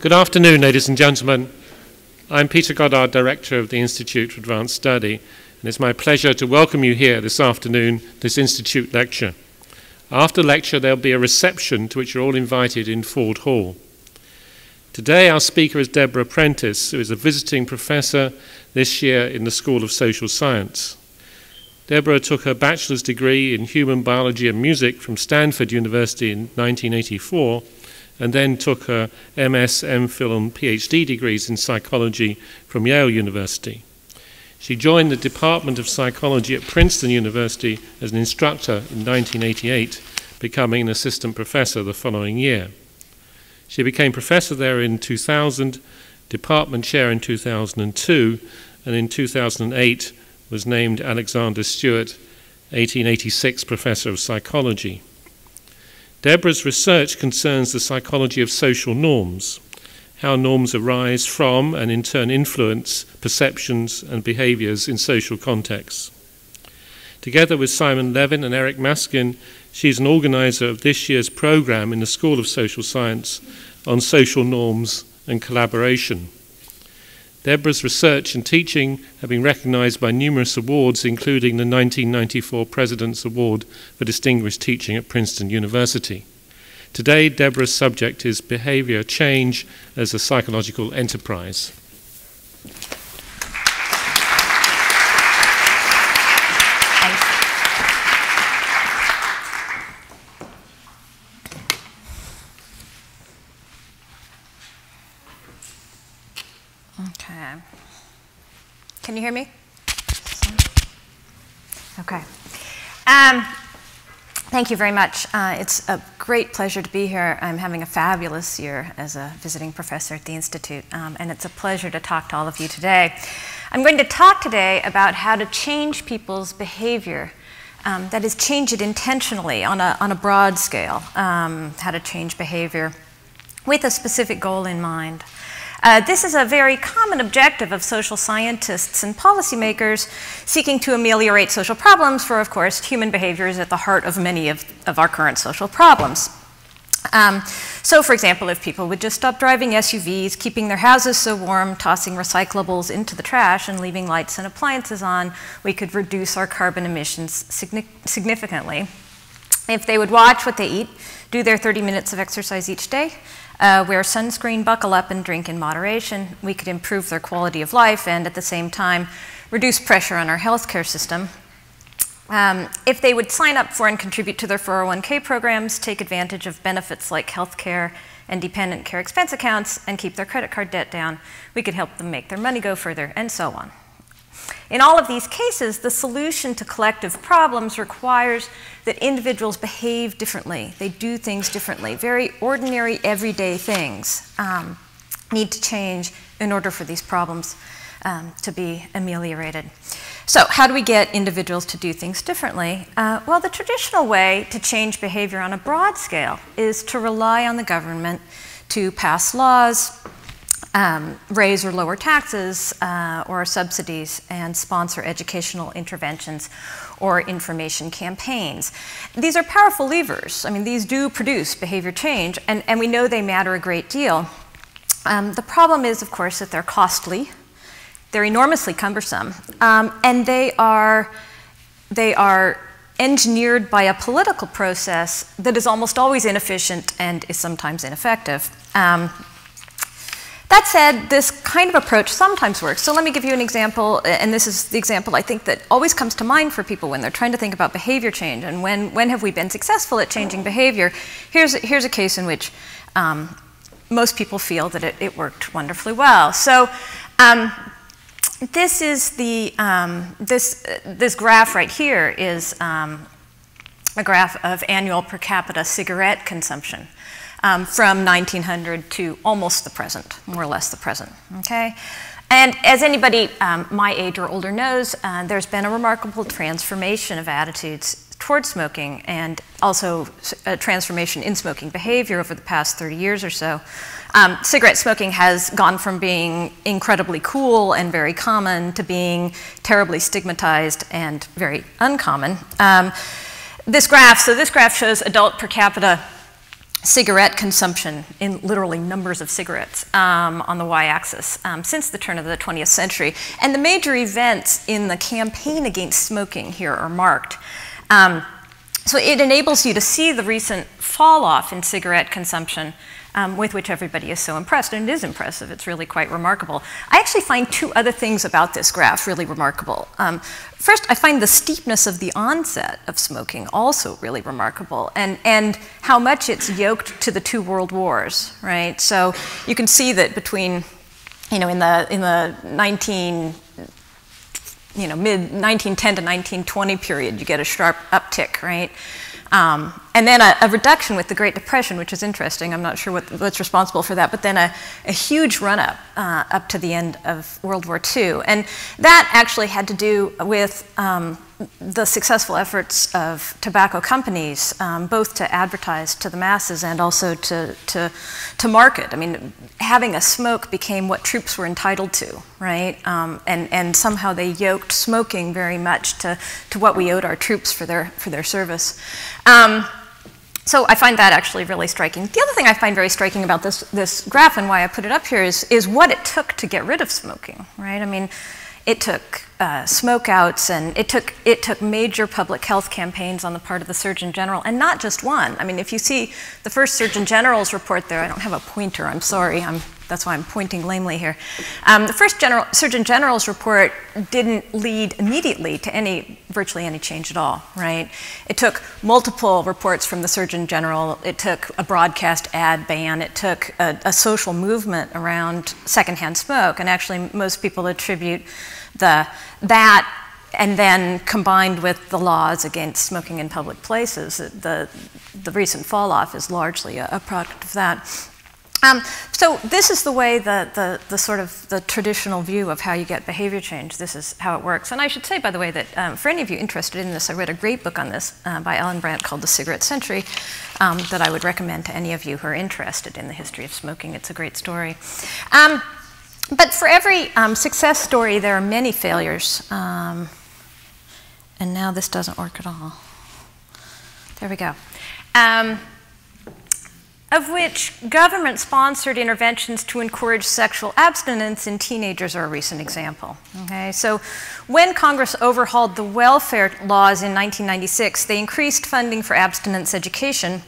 Good afternoon, ladies and gentlemen. I'm Peter Goddard, Director of the Institute for Advanced Study, and it's my pleasure to welcome you here this afternoon, this Institute lecture. After lecture, there'll be a reception to which you're all invited in Fuld Hall. Today, our speaker is Deborah Prentice, who is a visiting professor this year in the School of Social Science. Deborah took her bachelor's degree in human biology and music from Stanford University in 1984 and then took her MS, MPhil, and PhD degrees in psychology from Yale University. She joined the Department of Psychology at Princeton University as an instructor in 1988, becoming an assistant professor the following year. She became professor there in 2000, department chair in 2002, and in 2008 was named Alexander Stewart 1886 Professor of Psychology. Deborah's research concerns the psychology of social norms, how norms arise from and in turn influence perceptions and behaviors in social contexts. Together with Simon Levin and Eric Maskin, she's an organizer of this year's program in the School of Social Science on social norms and collaboration. Deborah's research and teaching have been recognized by numerous awards, including the 1994 President's Award for Distinguished Teaching at Princeton University. Today, Deborah's subject is behavior change as a psychological enterprise. Can you hear me? Okay. Um, thank you very much. Uh, it's a great pleasure to be here. I'm having a fabulous year as a visiting professor at the Institute, um, and it's a pleasure to talk to all of you today. I'm going to talk today about how to change people's behavior. Um, that is, change it intentionally on a, on a broad scale, um, how to change behavior with a specific goal in mind. Uh, this is a very common objective of social scientists and policymakers seeking to ameliorate social problems, for, of course, human behavior is at the heart of many of, of our current social problems. Um, so, for example, if people would just stop driving SUVs, keeping their houses so warm, tossing recyclables into the trash, and leaving lights and appliances on, we could reduce our carbon emissions significantly. If they would watch what they eat, do their 30 minutes of exercise each day, uh, wear sunscreen, buckle up, and drink in moderation. We could improve their quality of life and at the same time reduce pressure on our healthcare system. Um, if they would sign up for and contribute to their 401k programs, take advantage of benefits like healthcare and dependent care expense accounts, and keep their credit card debt down, we could help them make their money go further, and so on. In all of these cases, the solution to collective problems requires that individuals behave differently. They do things differently. Very ordinary, everyday things um, need to change in order for these problems um, to be ameliorated. So, how do we get individuals to do things differently? Uh, well, the traditional way to change behavior on a broad scale is to rely on the government to pass laws, um, raise or lower taxes uh, or subsidies and sponsor educational interventions or information campaigns. These are powerful levers. I mean, these do produce behavior change, and, and we know they matter a great deal. Um, the problem is, of course, that they're costly, they're enormously cumbersome, um, and they are, they are engineered by a political process that is almost always inefficient and is sometimes ineffective. That said, this kind of approach sometimes works. So let me give you an example, and this is the example I think that always comes to mind for people when they're trying to think about behavior change and when, when have we been successful at changing behavior. Here's, here's a case in which um, most people feel that it, it, worked wonderfully well. So um, this is the, um, this, this graph right here is um, a graph of annual per capita cigarette consumption um, from 1900 to almost the present, more or less the present. Okay? And as anybody um, my age or older knows, uh, there's been a remarkable transformation of attitudes towards smoking and also a transformation in smoking behavior over the past 30 years or so. Um, cigarette smoking has gone from being incredibly cool and very common to being terribly stigmatized and very uncommon. Um, this graph, so this graph shows adult per capita cigarette consumption in literally numbers of cigarettes um, on the y axis um, since the turn of the 20th century. And the major events in the campaign against smoking here are marked. Um, so it enables you to see the recent fall off in cigarette consumption um, with which everybody is so impressed. And it is impressive, it's really quite remarkable. I actually find two other things about this graph really remarkable. Um, first, I find the steepness of the onset of smoking also really remarkable, and, and how much it's yoked to the two world wars, right? So you can see that between, you know, in the, in the 19, you know, mid 1910 to 1920 period, you get a sharp uptick, right? Um, and then a, a, reduction with the Great Depression, which is interesting. I'm not sure what, what's responsible for that, but then a, a huge run up uh, up to the end of World War II. And that actually had to do with um, the successful efforts of tobacco companies, um, both to advertise to the masses and also to, to, to, market. I mean, having a smoke became what troops were entitled to, right? Um, and, and somehow they yoked smoking very much to, to what we owed our troops for their, for their service. Um, so I find that actually really striking. The other thing I find very striking about this, this graph and why I put it up here is, is what it took to get rid of smoking, right? I mean, it took uh, smokeouts and it took, it took major public health campaigns on the part of the Surgeon General, and not just one. I mean, if you see the first Surgeon General's report there, I don't have a pointer, I'm sorry, I'm that's why I'm pointing lamely here. Um, the first General, Surgeon General's report didn't lead immediately to any, virtually any change at all, right? It took multiple reports from the Surgeon General. It took a broadcast ad ban. It took a, a social movement around secondhand smoke. And actually, most people attribute the, that and then combined with the laws against smoking in public places, the, the recent fall off is largely a, a product of that. Um, so this is the way the, the, the, sort of the traditional view of how you get behavior change. This is how it works. And I should say, by the way, that um, for any of you interested in this, I read a great book on this uh, by Allan Brandt called The Cigarette Century um, that I would recommend to any of you who are interested in the history of smoking. It's a great story. Um, but for every um, success story, there are many failures. Um, and now this doesn't work at all. There we go of which government sponsored interventions to encourage sexual abstinence in teenagers are a recent example. Okay, so when Congress overhauled the welfare laws in 1996, they increased funding for abstinence education.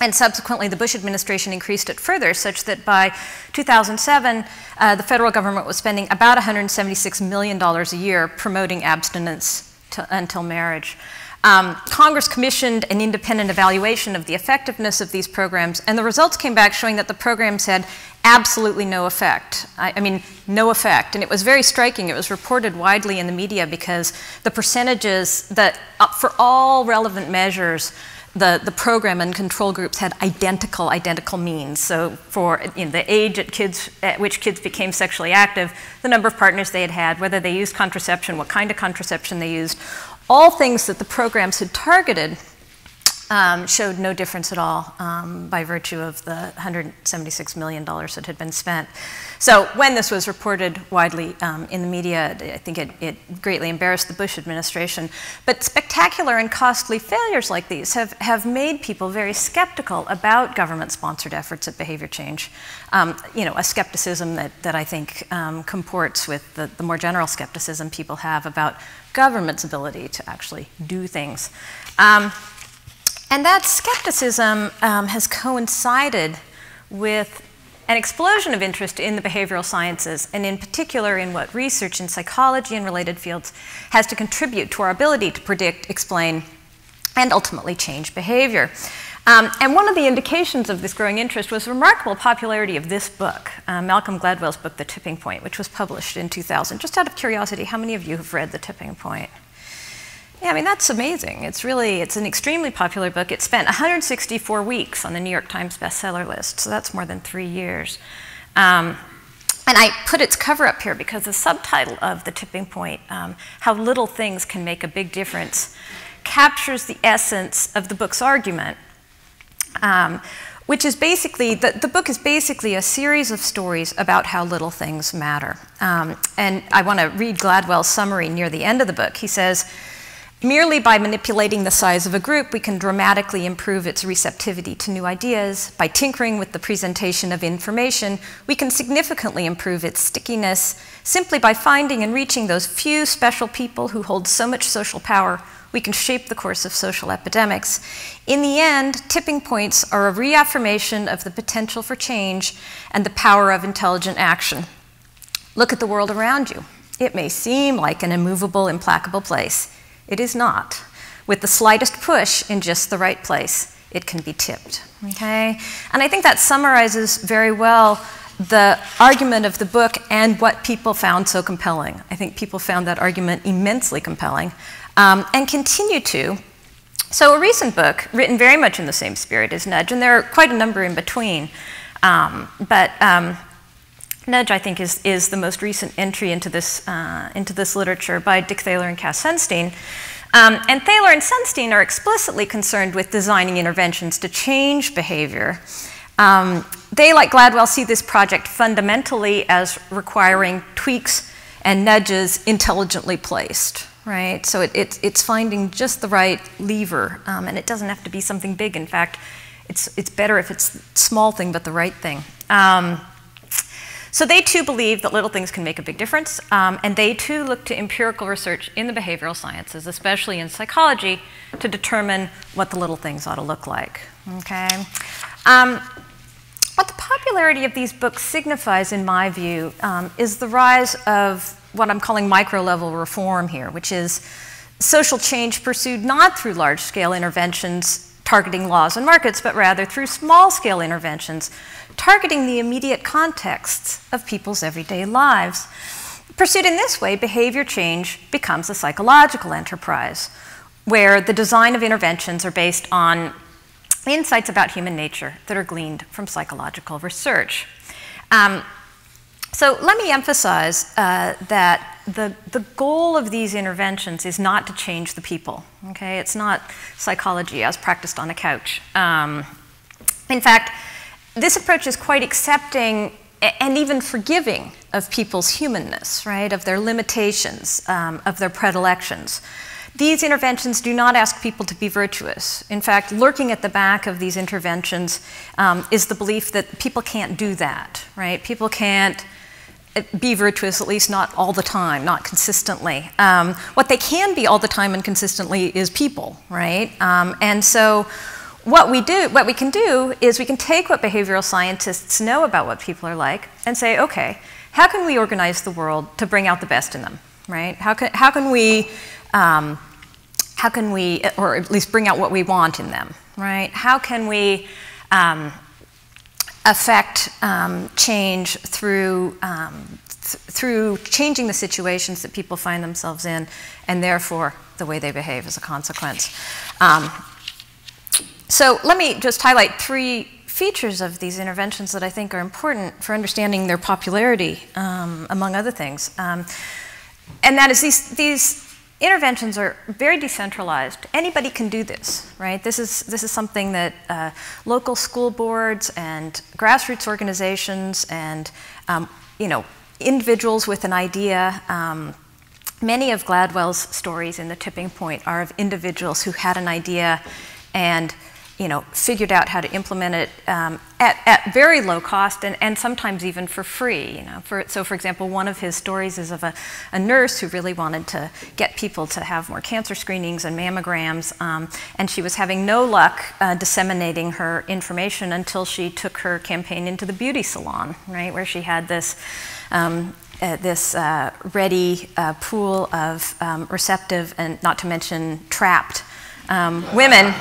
And subsequently, the Bush administration increased it further, such that by 2007, uh, the federal government was spending about $176 million a year promoting abstinence to, until marriage. Um, Congress commissioned an independent evaluation of the effectiveness of these programs, and the results came back showing that the programs had absolutely no effect. I, I, mean, no effect. And it was very striking. It was reported widely in the media because the percentages that, uh, for all relevant measures, the, the program and control groups had identical, identical means. So for you know, the age at, kids, at which kids became sexually active, the number of partners they had had, whether they used contraception, what kind of contraception they used, all things that the programs had targeted um, showed no difference at all um, by virtue of the $176 million that had been spent. So when this was reported widely um, in the media, I think it, it, greatly embarrassed the Bush administration. But spectacular and costly failures like these have, have made people very skeptical about government-sponsored efforts at behavior change. Um, you know, a skepticism that, that I think um, comports with the, the more general skepticism people have about government's ability to actually do things. Um, and that skepticism um, has coincided with an explosion of interest in the behavioral sciences, and in particular in what research in psychology and related fields has to contribute to our ability to predict, explain, and ultimately change behavior. Um, and one of the indications of this growing interest was the remarkable popularity of this book, uh, Malcolm Gladwell's book, The Tipping Point, which was published in 2000. Just out of curiosity, how many of you have read The Tipping Point? Yeah, I mean, that's amazing. It's really, it's an extremely popular book. It spent 164 weeks on the New York Times bestseller list, so that's more than three years. Um, and I put its cover up here because the subtitle of The Tipping Point, um, How Little Things Can Make a Big Difference, captures the essence of the book's argument um, which is basically, the, the book is basically a series of stories about how little things matter. Um, and I want to read Gladwell's summary near the end of the book. He says, Merely by manipulating the size of a group, we can dramatically improve its receptivity to new ideas. By tinkering with the presentation of information, we can significantly improve its stickiness. Simply by finding and reaching those few special people who hold so much social power, we can shape the course of social epidemics. In the end, tipping points are a reaffirmation of the potential for change and the power of intelligent action. Look at the world around you. It may seem like an immovable, implacable place. It is not. With the slightest push in just the right place, it can be tipped. Okay? And I think that summarizes very well the argument of the book and what people found so compelling. I think people found that argument immensely compelling um, and continue to. So, a recent book, written very much in the same spirit as Nudge, and there are quite a number in between, um, but um, Nudge, I think, is, is the most recent entry into this, uh, into this literature by Dick Thaler and Cass Sunstein. Um, and Thaler and Sunstein are explicitly concerned with designing interventions to change behavior. Um, they, like Gladwell, see this project fundamentally as requiring tweaks and nudges intelligently placed, right? So it, it, it's finding just the right lever, um, and it doesn't have to be something big. In fact, it's, it's better if it's small thing but the right thing. So they too believe that little things can make a big difference, um, and they too look to empirical research in the behavioral sciences, especially in psychology, to determine what the little things ought to look like. Okay. Um, what the popularity of these books signifies, in my view, um, is the rise of what I'm calling micro level reform here, which is social change pursued not through large scale interventions targeting laws and markets, but rather through small scale interventions targeting the immediate contexts of people's everyday lives. Pursued in this way, behavior change becomes a psychological enterprise, where the design of interventions are based on insights about human nature that are gleaned from psychological research. Um, so let me emphasize uh, that the, the goal of these interventions is not to change the people, okay? It's not psychology as practiced on a couch. Um, in fact, this approach is quite accepting and even forgiving of people's humanness, right, of their limitations, um, of their predilections. These interventions do not ask people to be virtuous. In fact, lurking at the back of these interventions um, is the belief that people can't do that, right? People can't uh, be virtuous, at least not all the time, not consistently. Um, what they can be all the time and consistently is people, right? Um, and so what we do, what we can do is we can take what behavioral scientists know about what people are like and say, okay, how can we organize the world to bring out the best in them, right? How can, how can we, um, how can we, or at least bring out what we want in them, right? How can we um, affect um, change through, um, th through changing the situations that people find themselves in, and therefore the way they behave as a consequence. So let me just highlight three features of these interventions that I think are important for understanding their popularity, um, among other things. Um, and that is these, these interventions are very decentralized. Anybody can do this, right? This is, this is something that uh, local school boards and grassroots organizations and, um, you know, individuals with an idea, um, many of Gladwell's stories in The Tipping Point are of individuals who had an idea and you know, figured out how to implement it um, at, at very low cost and, and sometimes even for free. You know, for, so, for example, one of his stories is of a, a nurse who really wanted to get people to have more cancer screenings and mammograms, um, and she was having no luck uh, disseminating her information until she took her campaign into the beauty salon, right, where she had this. Um, uh, this uh, ready uh, pool of um, receptive and not to mention trapped um, women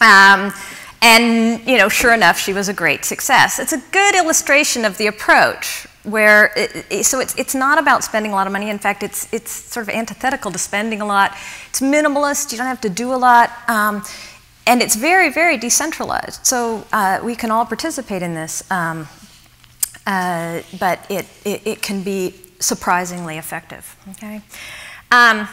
um, and, you know, sure enough, she was a great success. It's a good illustration of the approach where, it, it, so it's, it's not about spending a lot of money. In fact, it's, it's sort of antithetical to spending a lot. It's minimalist, you don't have to do a lot. Um, and it's very, very decentralized. So uh, we can all participate in this, um, uh, but it, it, it, can be surprisingly effective, okay? Um,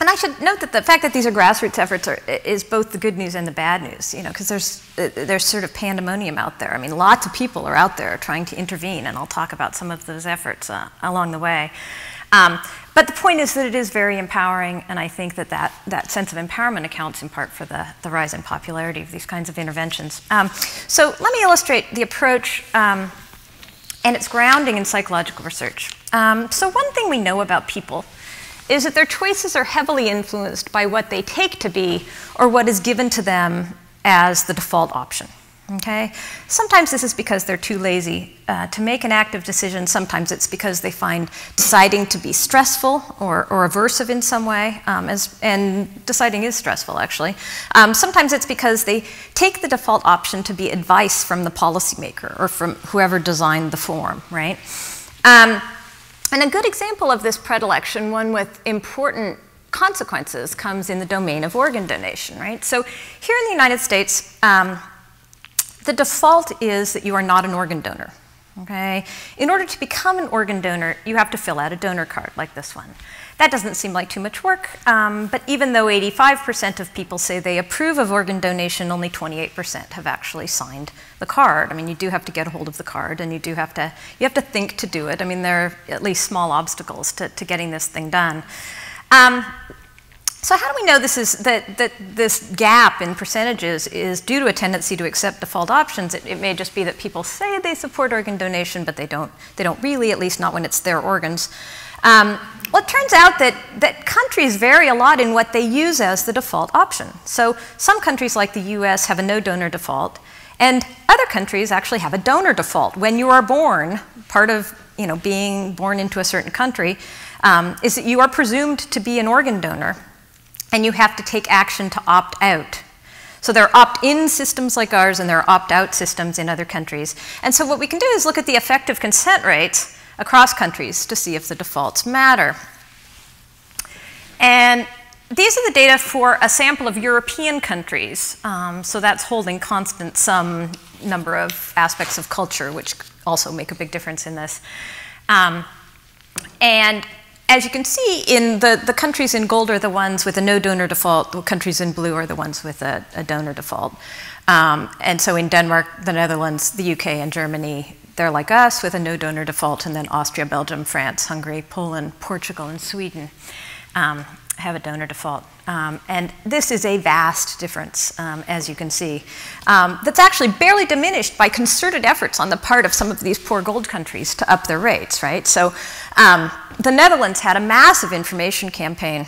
and I should note that the fact that these are grassroots efforts are, is both the good news and the bad news, you know, because there's, there's sort of pandemonium out there. I mean, lots of people are out there trying to intervene, and I'll talk about some of those efforts uh, along the way. Um, but the point is that it is very empowering, and I think that that, that sense of empowerment accounts in part for the, the rise in popularity of these kinds of interventions. Um, so let me illustrate the approach um, and its grounding in psychological research. Um, so one thing we know about people is that their choices are heavily influenced by what they take to be or what is given to them as the default option. Okay? Sometimes this is because they're too lazy uh, to make an active decision. Sometimes it's because they find deciding to be stressful or, or aversive in some way, um, as, and deciding is stressful, actually. Um, sometimes it's because they take the default option to be advice from the policymaker or from whoever designed the form, right? Um, and a good example of this predilection, one with important consequences, comes in the domain of organ donation, right? So here in the United States, um, the default is that you are not an organ donor. Okay? In order to become an organ donor, you have to fill out a donor card like this one. That doesn't seem like too much work, um, but even though 85% of people say they approve of organ donation, only 28% have actually signed the card. I mean, you do have to get a hold of the card, and you do have to you have to think to do it. I mean, there are at least small obstacles to, to getting this thing done. Um, so how do we know this is that, that this gap in percentages is due to a tendency to accept default options? It, it, may just be that people say they support organ donation, but they don't, they don't really, at least not when it's their organs. Um, well, it turns out that, that countries vary a lot in what they use as the default option. So some countries like the US have a no donor default, and other countries actually have a donor default. When you are born, part of you know, being born into a certain country um, is that you are presumed to be an organ donor and you have to take action to opt out. So there are opt-in systems like ours, and there are opt-out systems in other countries. And so what we can do is look at the effective consent rates across countries to see if the defaults matter. And these are the data for a sample of European countries. Um, so that's holding constant some number of aspects of culture, which also make a big difference in this. Um, and as you can see, in the, the countries in gold are the ones with a no donor default, the countries in blue are the ones with a, a donor default. Um, and so in Denmark, the Netherlands, the UK, and Germany, they're like us with a no donor default, and then Austria, Belgium, France, Hungary, Poland, Portugal, and Sweden um, have a donor default. Um, and this is a vast difference, um, as you can see, um, that's actually barely diminished by concerted efforts on the part of some of these poor gold countries to up their rates, right? So um, the Netherlands had a massive information campaign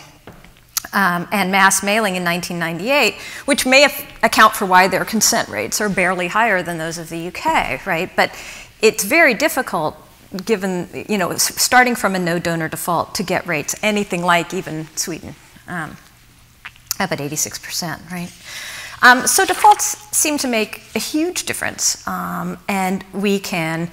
um, and mass mailing in 1998, which may account for why their consent rates are barely higher than those of the UK, right? But it's very difficult given, you know, starting from a no donor default to get rates anything like even Sweden, um, up at 86%, right? Um, so defaults seem to make a huge difference, um, and we can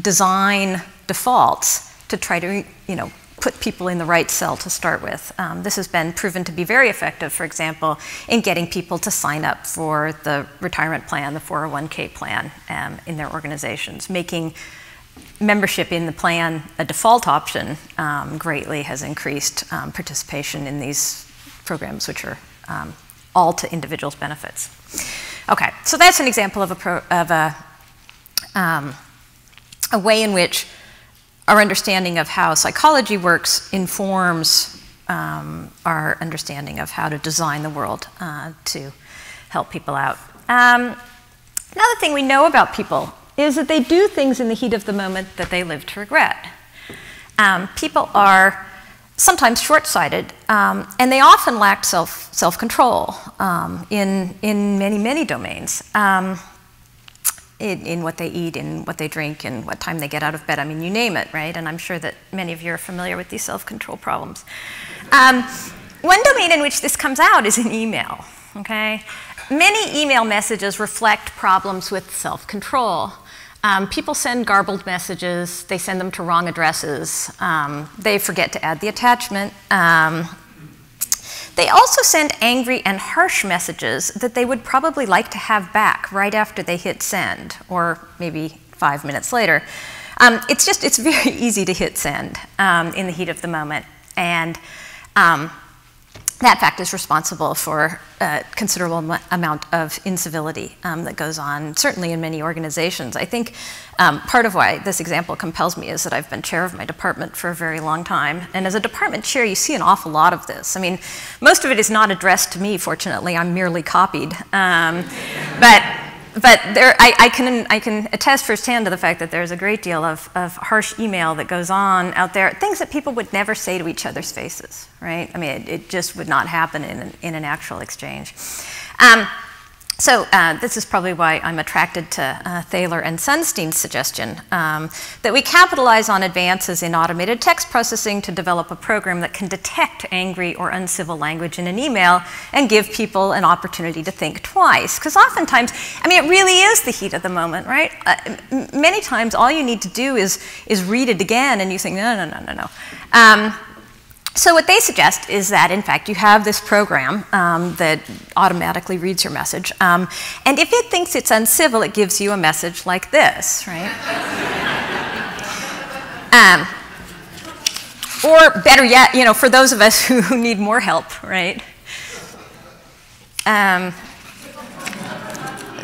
design defaults to try to, you know, put people in the right cell to start with. Um, this has been proven to be very effective, for example, in getting people to sign up for the retirement plan, the 401k plan um, in their organizations, making membership in the plan, a default option, um, greatly has increased um, participation in these programs, which are um, all to individuals' benefits. Okay, so that's an example of a, pro, of a, um, a way in which our understanding of how psychology works informs um, our understanding of how to design the world uh, to help people out. Um, another thing we know about people is that they do things in the heat of the moment that they live to regret. Um, people are sometimes short-sighted, um, and they often lack self, self-control um, in, in many, many domains. Um, in, in, what they eat, in what they drink, and what time they get out of bed. I mean, you name it, right? And I'm sure that many of you are familiar with these self-control problems. Um, one domain in which this comes out is in email, okay? Many email messages reflect problems with self-control. Um, people send garbled messages, they send them to wrong addresses, um, they forget to add the attachment. Um, they also send angry and harsh messages that they would probably like to have back right after they hit send, or maybe five minutes later. Um, it's just, it's very easy to hit send um, in the heat of the moment. And um, that fact is responsible for a considerable amount of incivility um, that goes on, certainly in many organizations. I think um, part of why this example compels me is that I've been chair of my department for a very long time. And as a department chair, you see an awful lot of this. I mean, most of it is not addressed to me, fortunately. I'm merely copied. Um, but but there, I, I, can, I can attest firsthand to the fact that there's a great deal of, of harsh email that goes on out there, things that people would never say to each other's faces, right? I mean, it, it just would not happen in an, in an actual exchange. Um, so uh, this is probably why I'm attracted to uh, Thaler and Sunstein's suggestion um, that we capitalize on advances in automated text processing to develop a program that can detect angry or uncivil language in an email and give people an opportunity to think twice. Because oftentimes, I mean, it really is the heat of the moment, right? Uh, many times, all you need to do is is read it again, and you think, no, no, no, no, no. Um, so what they suggest is that, in fact, you have this program um, that automatically reads your message, um, and if it thinks it's uncivil, it gives you a message like this, right? um, or better yet, you know, for those of us who, need more help, right? Um,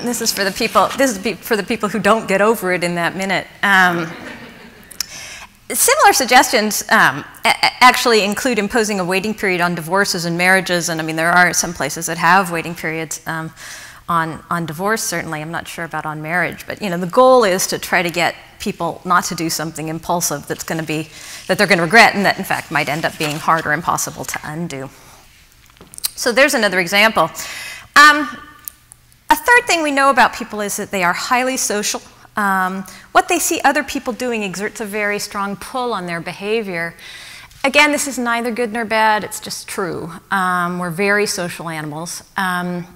this is for the people. This is for the people who don't get over it in that minute. Similar suggestions um, actually include imposing a waiting period on divorces and marriages, and I mean, there are some places that have waiting periods um, on, on divorce, certainly. I'm not sure about on marriage, but you know, the goal is to try to get people not to do something impulsive that's going to be, that they're going to regret, and that in fact might end up being hard or impossible to undo. So there's another example. Um, a third thing we know about people is that they are highly social um, what they see other people doing exerts a very strong pull on their behavior. Again, this is neither good nor bad, it's just true. Um, we're very social animals. Um,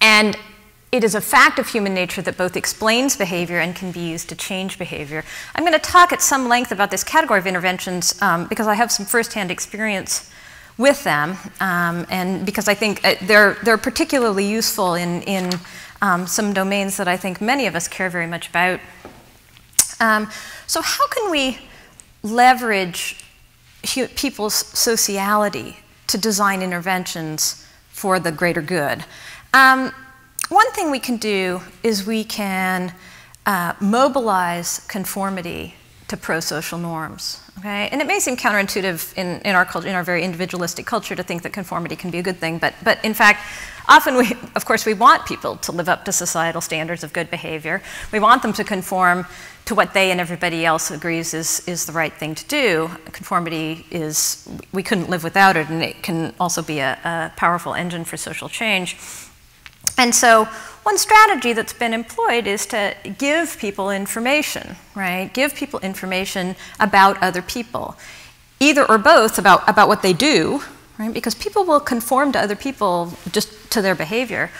and it is a fact of human nature that both explains behavior and can be used to change behavior. I'm going to talk at some length about this category of interventions um, because I have some firsthand experience with them, um, and because I think uh, they're, they're particularly useful in, in um, some domains that I think many of us care very much about. Um, so, how can we leverage people's sociality to design interventions for the greater good? Um, one thing we can do is we can uh, mobilize conformity to pro-social norms. Okay? And it may seem counterintuitive in, in, our culture, in our very individualistic culture to think that conformity can be a good thing, but, but in fact, often we, of course, we want people to live up to societal standards of good behavior. We want them to conform to what they and everybody else agrees is, is the right thing to do. Conformity is, we couldn't live without it, and it can also be a, a powerful engine for social change. And so one strategy that's been employed is to give people information, right? Give people information about other people, either or both about, about what they do, right? Because people will conform to other people just to their behavior,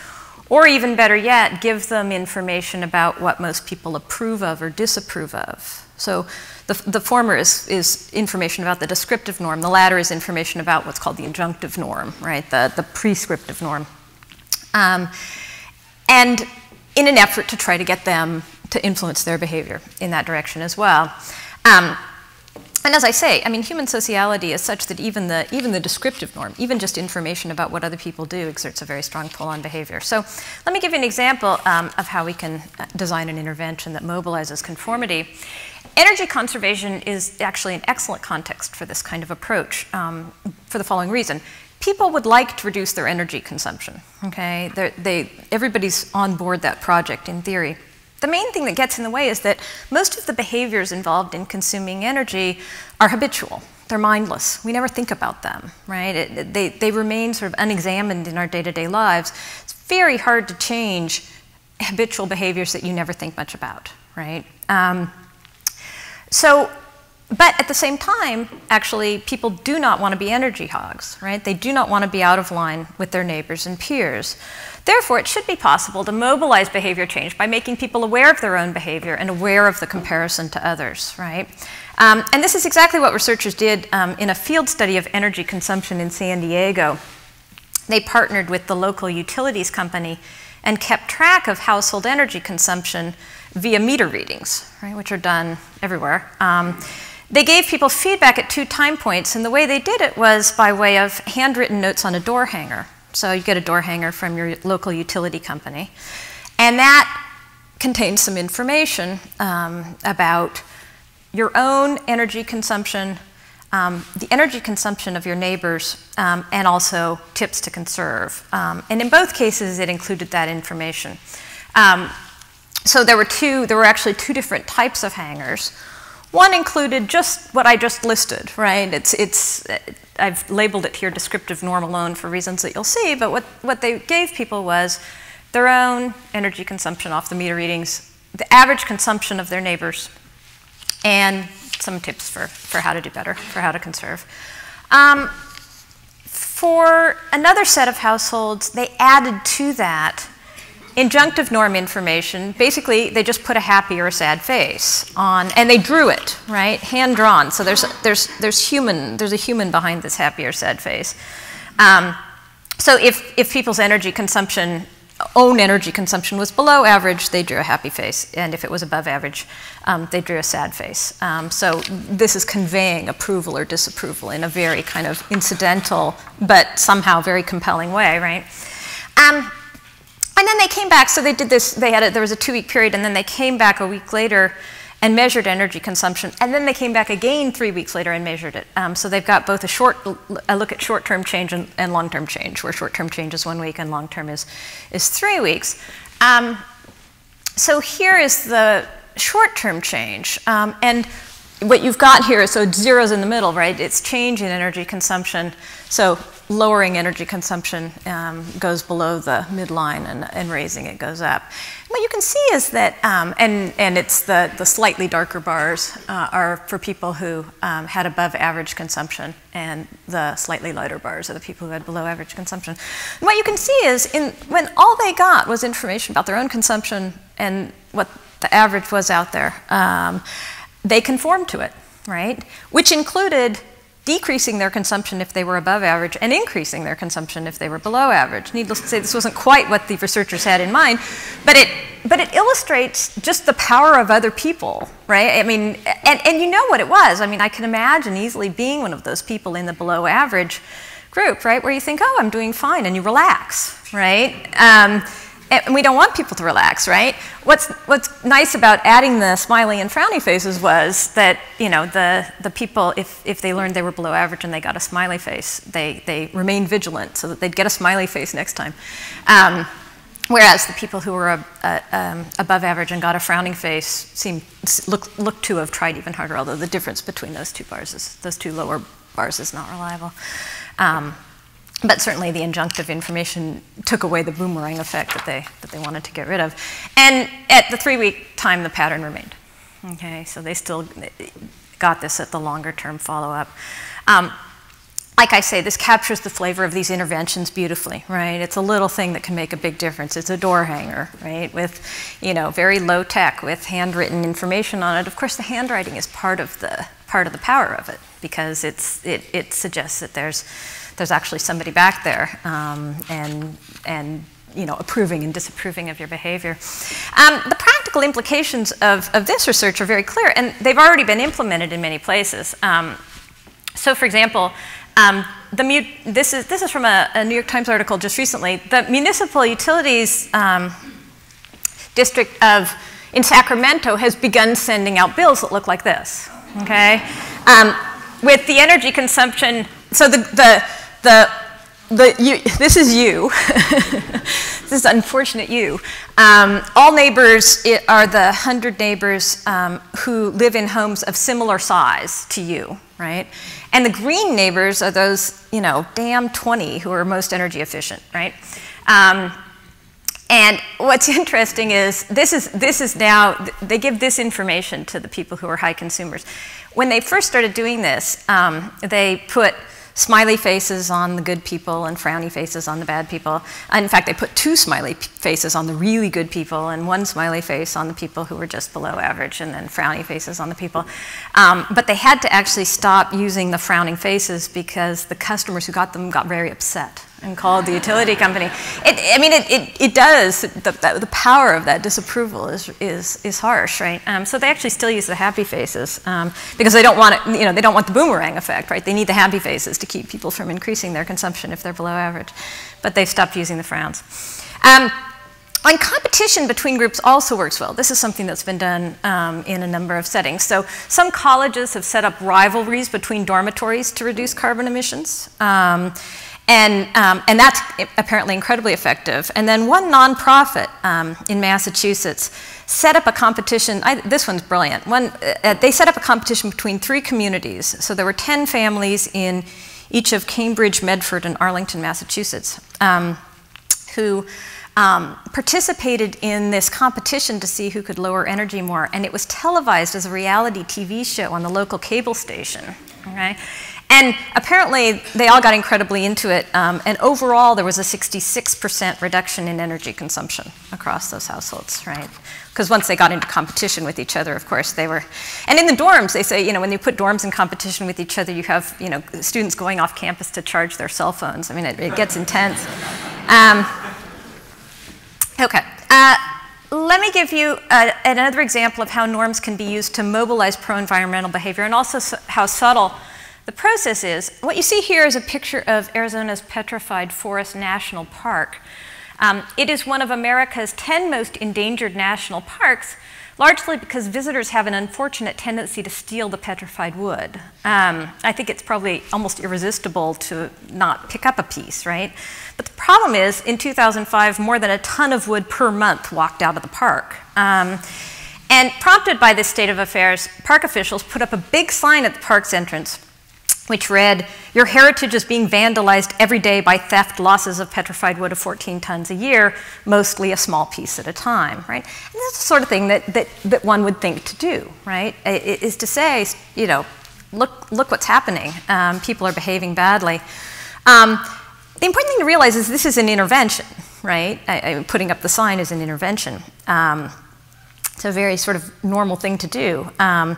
or even better yet, give them information about what most people approve of or disapprove of. So the, the former is, is information about the descriptive norm, the latter is information about what's called the injunctive norm, right? The, the prescriptive norm. Um, and in an effort to try to get them to influence their behavior in that direction as well. Um, and as I say, I mean, human sociality is such that even the, even the descriptive norm, even just information about what other people do, exerts a very strong pull on behavior. So let me give you an example um, of how we can uh, design an intervention that mobilizes conformity. Energy conservation is actually an excellent context for this kind of approach um, for the following reason people would like to reduce their energy consumption. Okay, they, everybody's on board that project in theory. The main thing that gets in the way is that most of the behaviors involved in consuming energy are habitual. They're mindless. We never think about them, right? It, they, they remain sort of unexamined in our day to day lives. It's very hard to change habitual behaviors that you never think much about, right? Um, so but at the same time, actually, people do not want to be energy hogs, right? They do not want to be out of line with their neighbors and peers. Therefore, it should be possible to mobilize behavior change by making people aware of their own behavior and aware of the comparison to others, right? Um, and this is exactly what researchers did um, in a field study of energy consumption in San Diego. They partnered with the local utilities company and kept track of household energy consumption via meter readings, right, which are done everywhere. Um, they gave people feedback at two time points, and the way they did it was by way of handwritten notes on a door hanger. So you get a door hanger from your local utility company. And that contains some information um, about your own energy consumption, um, the energy consumption of your neighbors, um, and also tips to conserve. Um, and in both cases, it included that information. Um, so there were two, there were actually two different types of hangers. One included just what I just listed, right? It's, it's, I've labeled it here descriptive norm alone for reasons that you'll see, but what, what they gave people was their own energy consumption off the meter readings, the average consumption of their neighbors, and some tips for, for how to do better, for how to conserve. Um, for another set of households, they added to that injunctive norm information, basically they just put a happy or a sad face on, and they drew it, right, hand drawn. So there's there's there's human there's a human behind this happy or sad face. Um, so if if people's energy consumption own energy consumption was below average, they drew a happy face, and if it was above average, um, they drew a sad face. Um, so this is conveying approval or disapproval in a very kind of incidental but somehow very compelling way, right? And then they came back, so they did this, they had a, there was a two week period, and then they came back a week later and measured energy consumption. And then they came back again three weeks later and measured it. Um, so they've got both a short, a look at short term change and, and long term change, where short term change is one week and long term is, is three weeks. Um, so here is the short term change. Um, and what you've got here, so zero's in the middle, right? It's change in energy consumption. So lowering energy consumption um, goes below the midline and, and, raising it goes up. What you can see is that, um, and, and it's the, the slightly darker bars uh, are for people who um, had above average consumption, and the slightly lighter bars are the people who had below average consumption. And what you can see is in, when all they got was information about their own consumption and what the average was out there, um, they conformed to it, right? Which included decreasing their consumption if they were above average and increasing their consumption if they were below average. Needless to say, this wasn't quite what the researchers had in mind, but it, but it illustrates just the power of other people, right? I mean, and, and you know what it was. I mean, I can imagine easily being one of those people in the below average group, right, where you think, oh, I'm doing fine, and you relax, right? Um, and we don't want people to relax, right? What's, what's nice about adding the smiley and frowny faces was that, you know, the, the people, if, if they learned they were below average and they got a smiley face, they, they remained vigilant so that they'd get a smiley face next time. Um, whereas the people who were uh, um, above average and got a frowning face seem look, look to have tried even harder, although the difference between those two bars is, those two lower bars is not reliable. Um, but certainly the injunctive information took away the boomerang effect that they, that they wanted to get rid of. And at the three week time, the pattern remained. Okay, so they still got this at the longer term follow up. Um, like I say, this captures the flavor of these interventions beautifully, right? It's a little thing that can make a big difference. It's a door hanger, right? With, you know, very low tech, with handwritten information on it. Of course, the handwriting is part of the part of the power of it because it's it, it suggests that there's there's actually somebody back there um, and, and you know, approving and disapproving of your behavior. Um, the practical implications of, of this research are very clear, and they've already been implemented in many places. Um, so, for example, um, this, is, this is from a, a, New York Times article just recently. The municipal utilities um, district of in Sacramento has begun sending out bills that look like this. Okay, um, with the energy consumption. So the, the the, the, you, this is you. this is unfortunate you. Um, all neighbors are the 100 neighbors um, who live in homes of similar size to you, right? And the green neighbors are those, you know, damn 20 who are most energy efficient, right? Um, and what's interesting is this is this is now they give this information to the people who are high consumers. When they first started doing this, um, they put smiley faces on the good people and frowny faces on the bad people. And in fact, they put two smiley faces on the really good people and one smiley face on the people who were just below average and then frowny faces on the people. Um, but they had to actually stop using the frowning faces because the customers who got them got very upset and called the utility company. It, I mean, it, it, it does, the, the power of that disapproval is, is, is harsh, right? Um, so they actually still use the happy faces um, because they don't want it, you know, they don't want the boomerang effect, right? They need the happy faces to keep people from increasing their consumption if they're below average. But they've stopped using the frowns. Um, and competition between groups also works well. This is something that's been done um, in a number of settings. So some colleges have set up rivalries between dormitories to reduce carbon emissions. Um, and, um, and that's apparently incredibly effective. And then one nonprofit um, in Massachusetts set up a competition. I, this one's brilliant. One, uh, they set up a competition between three communities. So there were 10 families in each of Cambridge, Medford, and Arlington, Massachusetts, um, who um, participated in this competition to see who could lower energy more. And it was televised as a reality TV show on the local cable station. Okay? And apparently, they all got incredibly into it. Um, and overall, there was a 66% reduction in energy consumption across those households, right? Because once they got into competition with each other, of course, they were. And in the dorms, they say, you know, when you put dorms in competition with each other, you have, you know, students going off campus to charge their cell phones. I mean, it, it gets intense. Um, okay. Uh, let me give you uh, another example of how norms can be used to mobilize pro environmental behavior and also so how subtle the process is, what you see here is a picture of Arizona's Petrified Forest National Park. Um, it is one of America's 10 most endangered national parks, largely because visitors have an unfortunate tendency to steal the petrified wood. Um, I think it's probably almost irresistible to not pick up a piece, right? But the problem is, in 2005, more than a ton of wood per month walked out of the park. Um, and prompted by this state of affairs, park officials put up a big sign at the park's entrance which read, Your heritage is being vandalized every day by theft losses of petrified wood of 14 tons a year, mostly a small piece at a time, right? And that's the sort of thing that, that, that one would think to do, right? It, is to say, you know, look, look what's happening. Um, people are behaving badly. Um, the important thing to realize is this is an intervention, right? I, I, putting up the sign is an intervention. Um, it's a very sort of normal thing to do. Um,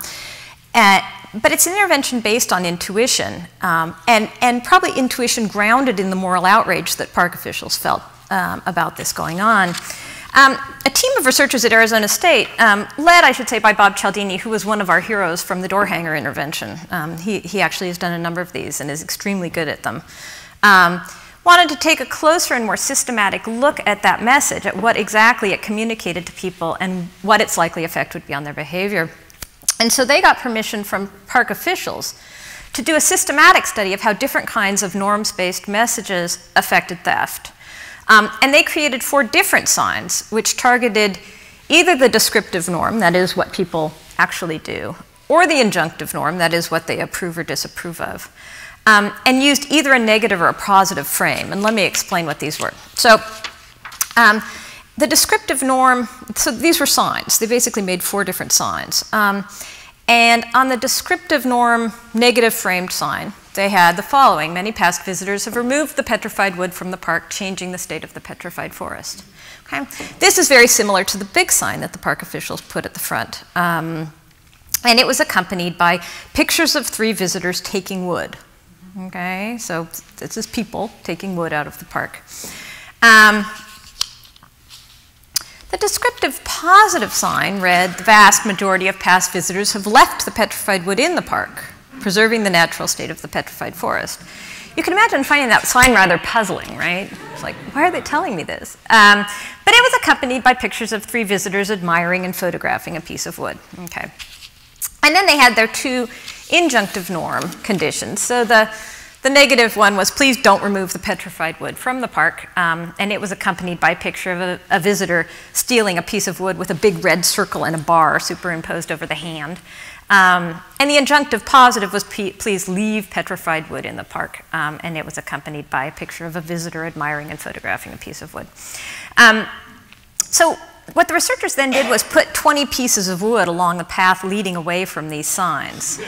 but it's an intervention based on intuition, um, and, and probably intuition grounded in the moral outrage that park officials felt um, about this going on. Um, a team of researchers at Arizona State, um, led, I should say, by Bob Cialdini, who was one of our heroes from the door hanger intervention. Um, he, he actually has done a number of these and is extremely good at them. Um, wanted to take a closer and more systematic look at that message, at what exactly it communicated to people and what its likely effect would be on their behavior. And so they got permission from park officials to do a systematic study of how different kinds of norms based messages affected theft. Um, and they created four different signs which targeted either the descriptive norm, that is what people actually do, or the injunctive norm, that is what they approve or disapprove of, um, and used either a negative or a positive frame. And let me explain what these were. So, um, the descriptive norm, so these were signs. They basically made four different signs. Um, and on the descriptive norm negative framed sign, they had the following. Many past visitors have removed the petrified wood from the park, changing the state of the petrified forest. Okay? This is very similar to the big sign that the park officials put at the front. Um, and it was accompanied by pictures of three visitors taking wood. Okay, so this is people taking wood out of the park. Um, the descriptive positive sign read, the vast majority of past visitors have left the petrified wood in the park, preserving the natural state of the petrified forest. You can imagine finding that sign rather puzzling, right? It's like, why are they telling me this? Um, but it was accompanied by pictures of three visitors admiring and photographing a piece of wood. Okay. And then they had their two injunctive norm conditions. So the the negative one was please don't remove the petrified wood from the park, um, and it was accompanied by a picture of a, a, visitor stealing a piece of wood with a big red circle and a bar superimposed over the hand. Um, and the injunctive positive was please leave petrified wood in the park, um, and it was accompanied by a picture of a visitor admiring and photographing a piece of wood. Um, so what the researchers then did was put 20 pieces of wood along the path leading away from these signs.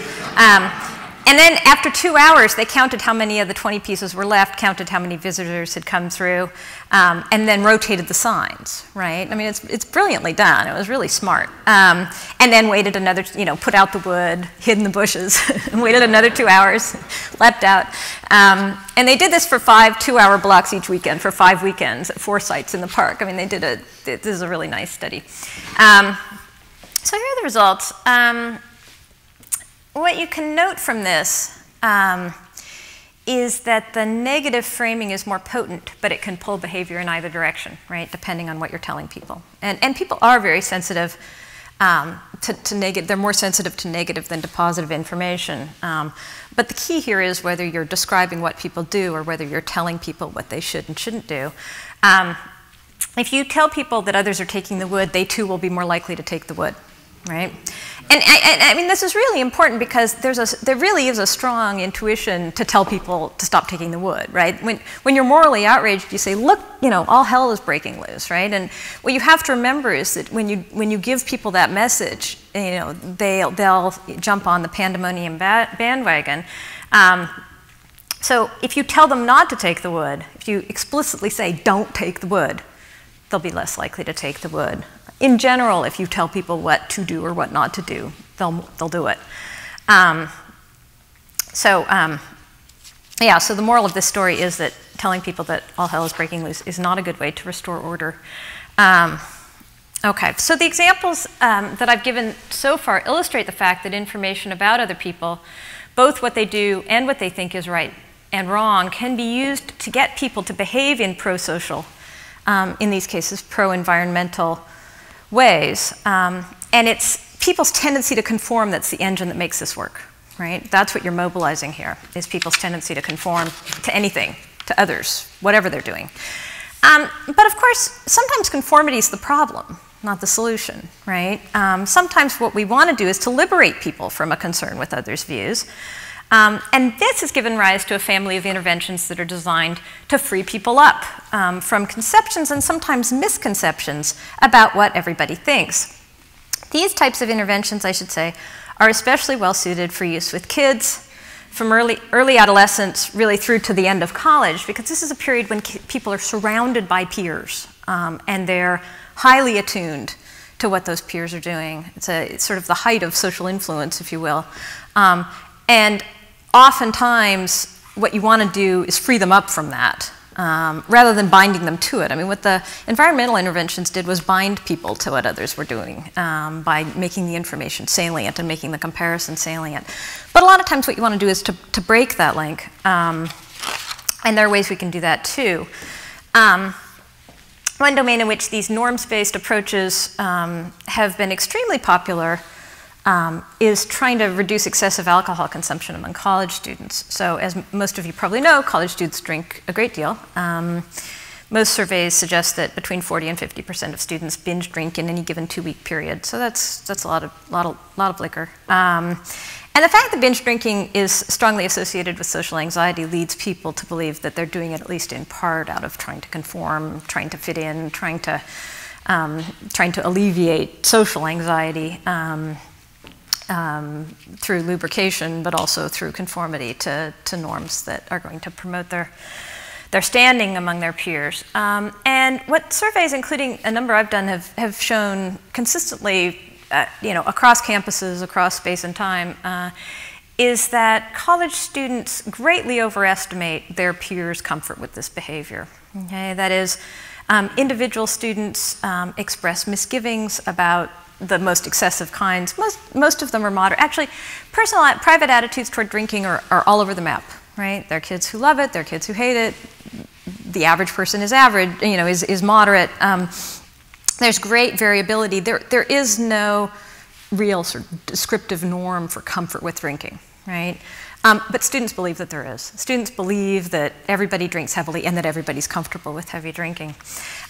Um, and then after two hours, they counted how many of the 20 pieces were left, counted how many visitors had come through, um, and then rotated the signs, right? I mean, it's, it's brilliantly done. It was really smart. Um, and then waited another, you know, put out the wood, hid in the bushes, waited another two hours, leapt out. Um, and they did this for five two-hour blocks each weekend, for five weekends at four sites in the park. I mean, they did a, this is a really nice study. Um, so here are the results. What you can note from this um, is that the negative framing is more potent, but it can pull behavior in either direction, right, depending on what you're telling people. And, and people are very sensitive um, to, to negative, they're more sensitive to negative than to positive information. Um, but the key here is whether you're describing what people do or whether you're telling people what they should and shouldn't do. Um, if you tell people that others are taking the wood, they too will be more likely to take the wood, right? And I, I, mean, this is really important because there's a, there really is a strong intuition to tell people to stop taking the wood, right? When, when you're morally outraged, you say, look, you know, all hell is breaking loose, right? And what you have to remember is that when you, when you give people that message, you know, they'll, they'll jump on the pandemonium ba bandwagon. Um, so if you tell them not to take the wood, if you explicitly say, don't take the wood, they'll be less likely to take the wood in general, if you tell people what to do or what not to do, they'll, they'll do it. Um, so, um, yeah, so the moral of this story is that telling people that all hell is breaking loose is not a good way to restore order. Um, okay, so the examples um, that I've given so far illustrate the fact that information about other people, both what they do and what they think is right and wrong, can be used to get people to behave in pro social, um, in these cases, pro environmental ways. Um, and it's people's tendency to conform that's the engine that makes this work, right? That's what you're mobilizing here, is people's tendency to conform to anything, to others, whatever they're doing. Um, but of course, sometimes conformity is the problem, not the solution, right? Um, sometimes what we want to do is to liberate people from a concern with others' views. Um, and this has given rise to a family of interventions that are designed to free people up um, from conceptions and sometimes misconceptions about what everybody thinks. These types of interventions, I should say, are especially well suited for use with kids from early, early adolescence really through to the end of college, because this is a period when people are surrounded by peers um, and they're highly attuned to what those peers are doing. It's, a, it's sort of the height of social influence, if you will. Um, and oftentimes what you want to do is free them up from that um, rather than binding them to it. I mean, what the environmental interventions did was bind people to what others were doing um, by making the information salient and making the comparison salient. But a lot of times what you want to do is to, to break that link. Um, and there are ways we can do that too. Um, one domain in which these norms-based approaches um, have been extremely popular um, is trying to reduce excessive alcohol consumption among college students. So as most of you probably know, college students drink a great deal. Um, most surveys suggest that between 40 and 50 percent of students binge drink in any given two-week period. So that's, that's a lot of, lot of, lot of liquor. Um, and the fact that binge drinking is strongly associated with social anxiety leads people to believe that they're doing it at least in part out of trying to conform, trying to fit in, trying to, um, trying to alleviate social anxiety. Um, um, through lubrication, but also through conformity to, to norms that are going to promote their, their standing among their peers. Um, and what surveys, including a number I've done, have, have shown consistently, uh, you know, across campuses, across space and time, uh, is that college students greatly overestimate their peers' comfort with this behavior. Okay? That is, um, individual students um, express misgivings about the most excessive kinds. Most, most of them are moderate. Actually, personal, private attitudes toward drinking are, are all over the map, right? There are kids who love it, there are kids who hate it. The average person is average, you know, is, is moderate. Um, there's great variability. There, there is no real sort of descriptive norm for comfort with drinking, right? Um, but students believe that there is. Students believe that everybody drinks heavily and that everybody's comfortable with heavy drinking.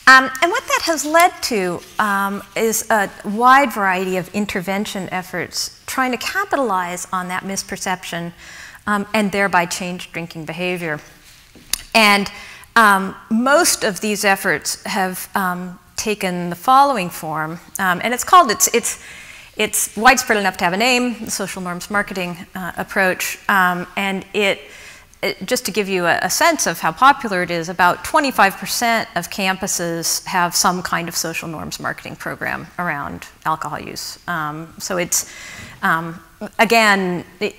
Um, and what that has led to um, is a wide variety of intervention efforts trying to capitalize on that misperception um, and thereby change drinking behavior. And um, most of these efforts have um, taken the following form, and it's called, it's, it's it's widespread enough to have a name, the social norms marketing uh, approach, um, and it, it, just to give you a, a, sense of how popular it is, about 25% of campuses have some kind of social norms marketing program around alcohol use. Um, so it's, um, again, it,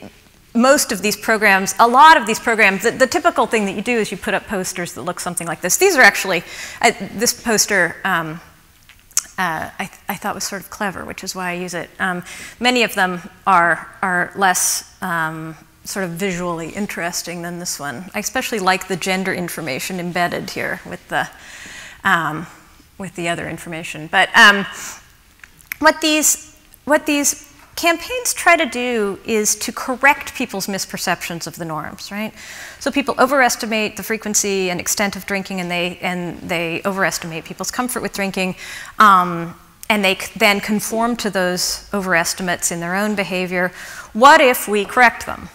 most of these programs, a lot of these programs, the, the, typical thing that you do is you put up posters that look something like this. These are actually, uh, this poster um, uh, I, th I, thought was sort of clever, which is why I use it. Um, many of them are, are less um, sort of visually interesting than this one. I especially like the gender information embedded here with the, um, with the other information. But um, what, these, what these campaigns try to do is to correct people's misperceptions of the norms, right? So people overestimate the frequency and extent of drinking, and they and they overestimate people's comfort with drinking, um, and they then conform to those overestimates in their own behavior. What if we correct them?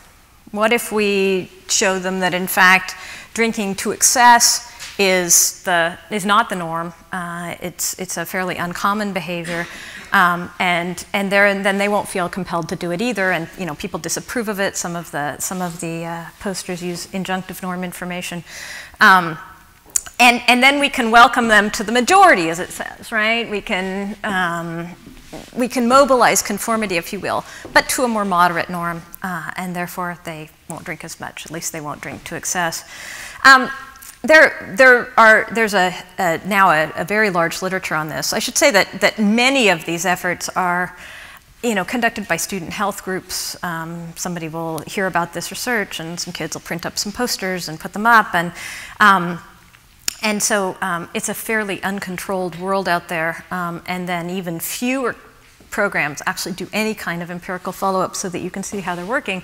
What if we show them that in fact drinking to excess is the is not the norm? Uh, it's it's a fairly uncommon behavior. Um, and and then they won't feel compelled to do it either. And you know, people disapprove of it. Some of the some of the uh, posters use injunctive norm information. Um, and, and then we can welcome them to the majority, as it says, right? We can, um, we can mobilize conformity, if you will, but to a more moderate norm, uh, and therefore they won't drink as much. At least they won't drink to excess. Um, there, there are, there's a, a now a, a, very large literature on this. I should say that, that many of these efforts are you know, conducted by student health groups. Um, somebody will hear about this research and some kids will print up some posters and put them up. And, um, and so um, it's a fairly uncontrolled world out there. Um, and then even fewer programs actually do any kind of empirical follow-up so that you can see how they're working.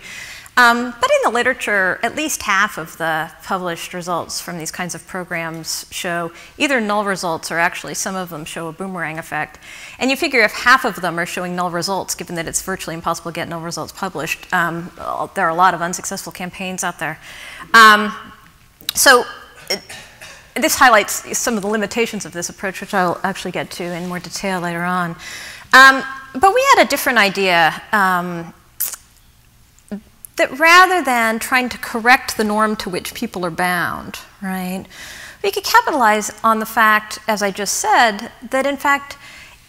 Um, but in the literature, at least half of the published results from these kinds of programs show either null results or actually some of them show a boomerang effect. And you figure if half of them are showing null results, given that it's virtually impossible to get null results published, um, there are a lot of unsuccessful campaigns out there. Um, so it, this highlights some of the limitations of this approach, which I'll actually get to in more detail later on. Um, but we had a different idea um, that rather than trying to correct the norm to which people are bound, right, we could capitalize on the fact, as I just said, that in fact,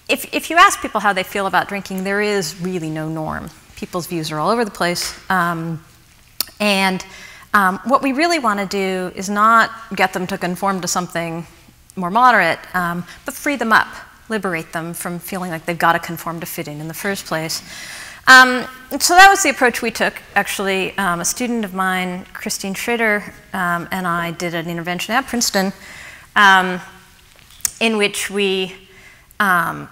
if, if you ask people how they feel about drinking, there is really no norm. People's views are all over the place. Um, and um, what we really want to do is not get them to conform to something more moderate, um, but free them up, liberate them from feeling like they've got to conform to fit in in the first place. Um, so that was the approach we took. Actually, um, a student of mine, Christine Schroeder, um, and I did an intervention at Princeton um, in which we um,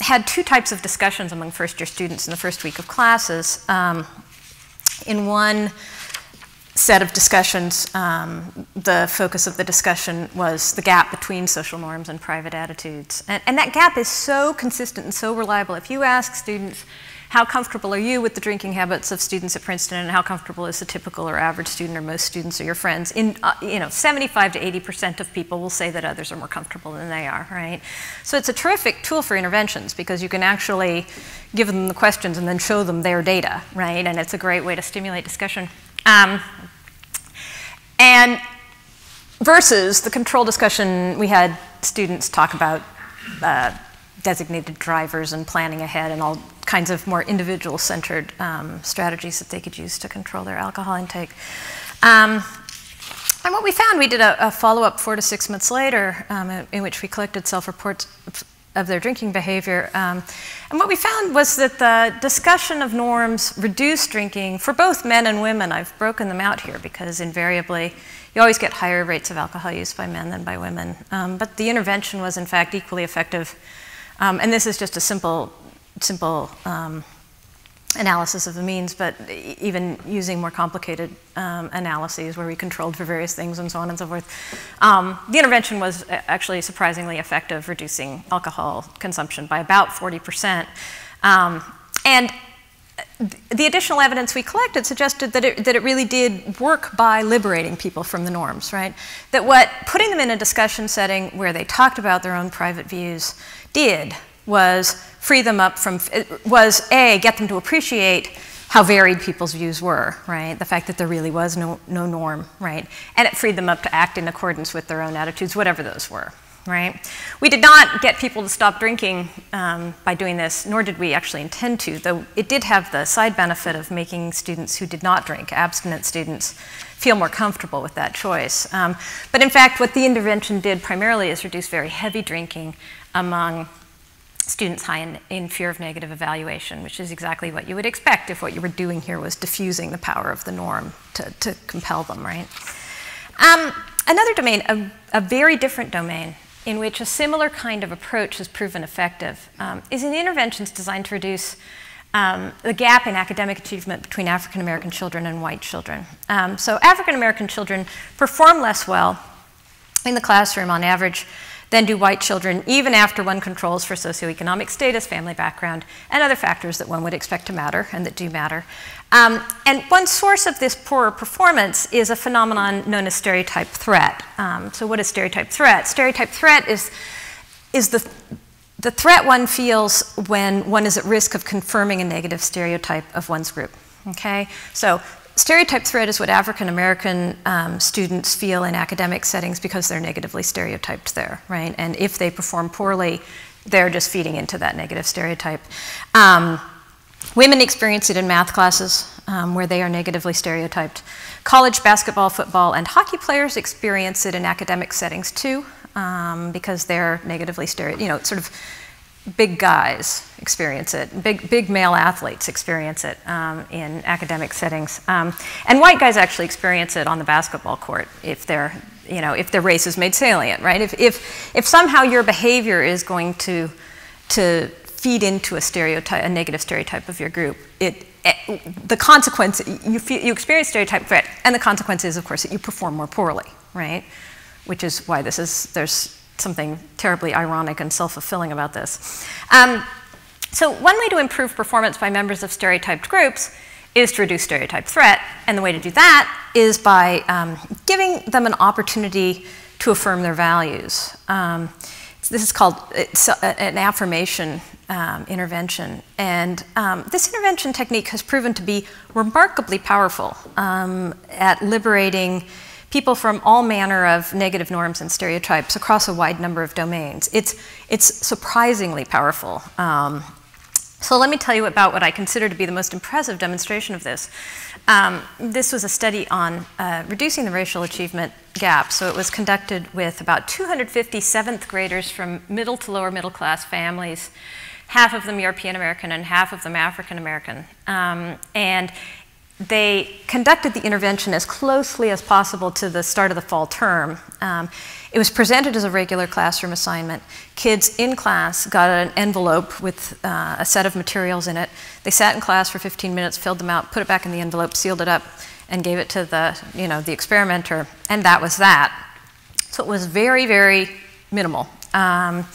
had two types of discussions among first year students in the first week of classes. Um, in one set of discussions, the focus of the discussion was the gap between social norms and private attitudes. And, and that gap is so consistent and so reliable. If you ask students, how comfortable are you with the drinking habits of students at Princeton and how comfortable is the typical or average student or most students or your friends? In, uh, you know, 75 to 80% of people will say that others are more comfortable than they are, right? So it's a terrific tool for interventions because you can actually give them the questions and then show them their data, right? And it's a great way to stimulate discussion. Um, and versus the control discussion, we had students talk about uh, designated drivers and planning ahead and all kinds of more individual centered um, strategies that they could use to control their alcohol intake. Um, and what we found, we did a, a follow up four to six months later um, in, in, which we collected self reports of their drinking behavior. Um, and what we found was that the discussion of norms reduced drinking for both men and women. I've broken them out here because invariably you always get higher rates of alcohol use by men than by women. Um, but the intervention was, in fact, equally effective um, and this is just a simple, simple um, analysis of the means, but even using more complicated um, analyses where we controlled for various things and so on and so forth, um, the intervention was actually surprisingly effective, reducing alcohol consumption by about 40%. Um, and the additional evidence we collected suggested that it, that it really did work by liberating people from the norms, right? That what putting them in a discussion setting where they talked about their own private views did was free them up from, was A, get them to appreciate how varied people's views were, right? The fact that there really was no, no norm, right? And it freed them up to act in accordance with their own attitudes, whatever those were, right? We did not get people to stop drinking um, by doing this, nor did we actually intend to, though it did have the side benefit of making students who did not drink, abstinent students, feel more comfortable with that choice. Um, but in fact, what the intervention did primarily is reduce very heavy drinking among students high in, in, fear of negative evaluation, which is exactly what you would expect if what you were doing here was diffusing the power of the norm to, to compel them, right? Um, another domain, a, a, very different domain, in which a similar kind of approach has proven effective, um, is in interventions designed to reduce um, the gap in academic achievement between African American children and white children. Um, so African American children perform less well in the classroom on average than do white children, even after one controls for socioeconomic status, family background, and other factors that one would expect to matter and that do matter. Um, and one source of this poorer performance is a phenomenon known as stereotype threat. Um, so, what is stereotype threat? Stereotype threat is, is the, the threat one feels when one is at risk of confirming a negative stereotype of one's group. Okay? So, Stereotype threat is what African American um, students feel in academic settings because they're negatively stereotyped there, right? And if they perform poorly, they're just feeding into that negative stereotype. Um, women experience it in math classes um, where they are negatively stereotyped. College basketball, football, and hockey players experience it in academic settings too um, because they're negatively stereotyped, you know, sort of big guys experience it, big, big male athletes experience it um, in academic settings. Um, and white guys actually experience it on the basketball court if their, you know, if their race is made salient, right? If, if, if somehow your behavior is going to, to feed into a stereotype, a negative stereotype of your group, it, it the consequence, you, feel, you experience stereotype threat, and the consequence is, of course, that you perform more poorly, right? Which is why this is, there's something terribly ironic and self fulfilling about this. Um, so, one way to improve performance by members of stereotyped groups is to reduce stereotype threat. And the way to do that is by um, giving them an opportunity to affirm their values. Um, this is called an affirmation um, intervention. And um, this intervention technique has proven to be remarkably powerful um, at liberating people from all manner of negative norms and stereotypes across a wide number of domains. It's, it's surprisingly powerful. Um, so let me tell you about what I consider to be the most impressive demonstration of this. Um, this was a study on uh, reducing the racial achievement gap. So it was conducted with about 250 seventh graders from middle to lower middle class families, half of them European American and half of them African American. Um, and they conducted the intervention as closely as possible to the start of the fall term. Um, it was presented as a regular classroom assignment. Kids in class got an envelope with uh, a set of materials in it. They sat in class for 15 minutes, filled them out, put it back in the envelope, sealed it up, and gave it to the, you know, the experimenter, and that was that. So it was very, very minimal. Um,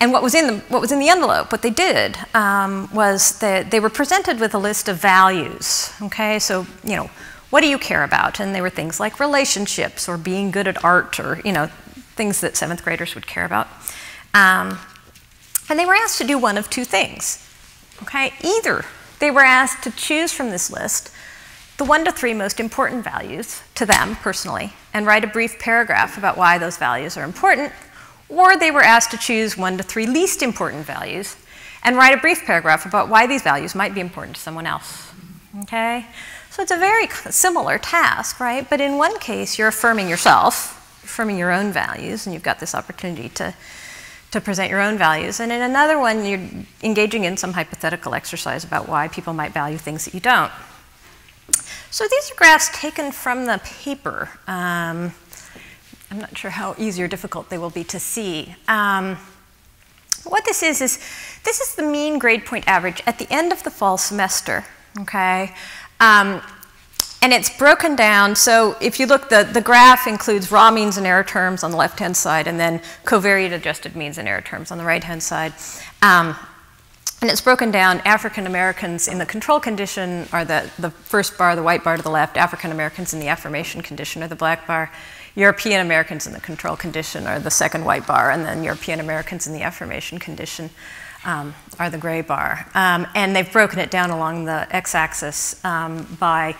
and what was in the, what was in the envelope, what they did um, was that they were presented with a list of values. Okay, so you know, what do you care about? And they were things like relationships or being good at art or you know, things that seventh graders would care about. Um, and they were asked to do one of two things. Okay, either they were asked to choose from this list the one to three most important values to them personally and write a brief paragraph about why those values are important or they were asked to choose one to three least important values and write a brief paragraph about why these values might be important to someone else. Okay? So it's a very similar task, right? But in one case, you're affirming yourself, affirming your own values, and you've got this opportunity to, to present your own values. And in another one, you're engaging in some hypothetical exercise about why people might value things that you don't. So these are graphs taken from the paper. Um, I'm not sure how easy or difficult they will be to see. Um, what this is, is this is the mean grade point average at the end of the fall semester, okay? Um, and it's broken down, so if you look, the, the graph includes raw means and error terms on the left-hand side, and then covariate adjusted means and error terms on the right-hand side. Um, and it's broken down, African Americans in the control condition are the, the first bar, the white bar to the left, African Americans in the affirmation condition are the black bar, European Americans in the control condition are the second white bar, and then European Americans in the affirmation condition um, are the gray bar. Um, and they've broken it down along the x-axis um, by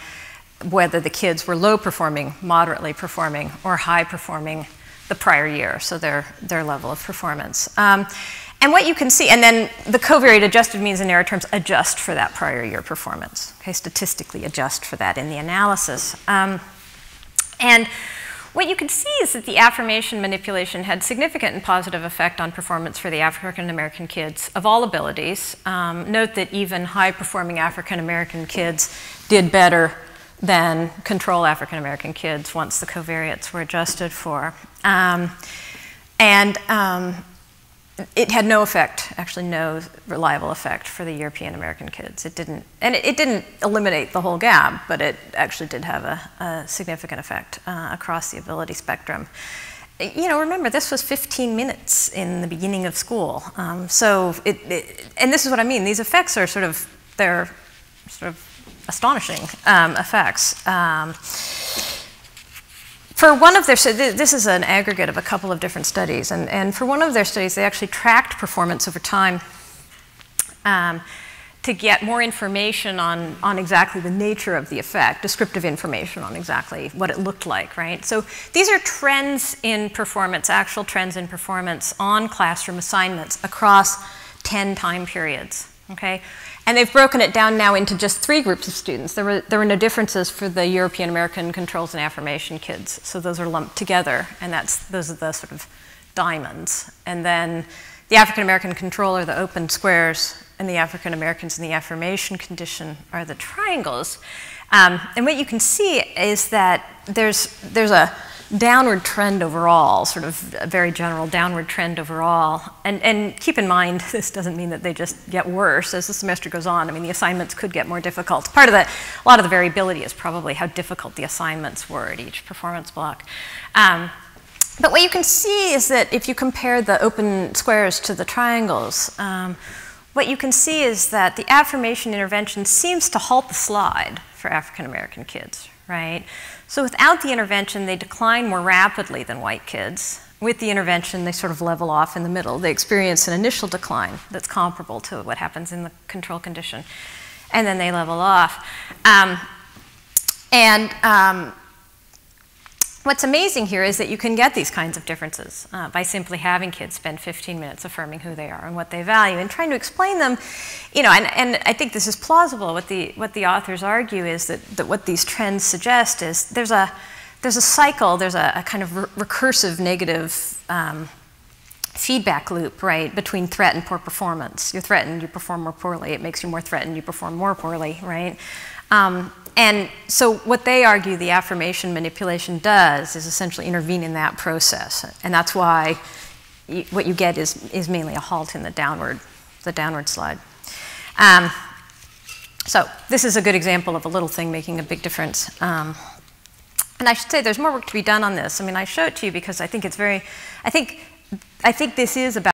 whether the kids were low performing, moderately performing, or high performing the prior year, so their, their level of performance. Um, and what you can see, and then the covariate adjusted means and error terms adjust for that prior year performance, okay, statistically adjust for that in the analysis. Um, and what you can see is that the affirmation manipulation had significant and positive effect on performance for the African American kids of all abilities. Um, note that even high performing African American kids did better than control African American kids once the covariates were adjusted for. Um, and um, it had no effect, actually no reliable effect for the European American kids. It didn't, and it, it didn't eliminate the whole gap, but it actually did have a, a significant effect uh, across the ability spectrum. You know, remember this was 15 minutes in the beginning of school, um, so it, it, and this is what I mean. These effects are sort of they're sort of astonishing um, effects. Um, for one of their, so this is an aggregate of a couple of different studies, and, and for one of their studies, they actually tracked performance over time um, to get more information on, on exactly the nature of the effect, descriptive information on exactly what it looked like, right? So these are trends in performance, actual trends in performance on classroom assignments across 10 time periods, okay? And they've broken it down now into just three groups of students. There were, there were no differences for the European American controls and affirmation kids. So those are lumped together, and that's, those are the sort of diamonds. And then the African American control are the open squares, and the African Americans in the affirmation condition are the triangles. Um, and what you can see is that there's, there's a downward trend overall, sort of a very general downward trend overall. And, and keep in mind, this doesn't mean that they just get worse as the semester goes on. I mean, the assignments could get more difficult. Part of the, a lot of the variability is probably how difficult the assignments were at each performance block. Um, but what you can see is that if you compare the open squares to the triangles, um, what you can see is that the affirmation intervention seems to halt the slide for African American kids, right? So without the intervention, they decline more rapidly than white kids. With the intervention, they sort of level off in the middle. They experience an initial decline that's comparable to what happens in the control condition, and then they level off. Um, and um, What's amazing here is that you can get these kinds of differences uh, by simply having kids spend 15 minutes affirming who they are and what they value and trying to explain them, you know, and, and I think this is plausible. What the, what the authors argue is that, that what these trends suggest is there's a, there's a cycle, there's a, a kind of re recursive negative um, feedback loop, right, between threat and poor performance. You're threatened, you perform more poorly. It makes you more threatened, you perform more poorly, right? Um, and so what they argue the affirmation manipulation does is essentially intervene in that process. And that's why you, what you get is, is mainly a halt in the downward, the downward slide. Um, so this is a good example of a little thing making a big difference. Um, and I should say there's more work to be done on this. I mean, I show it to you because I think it's very, I think, I think this is about